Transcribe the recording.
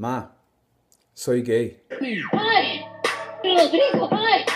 Ma, soy gay. ¡Ay! ¡Rodrigo! ¡Ay!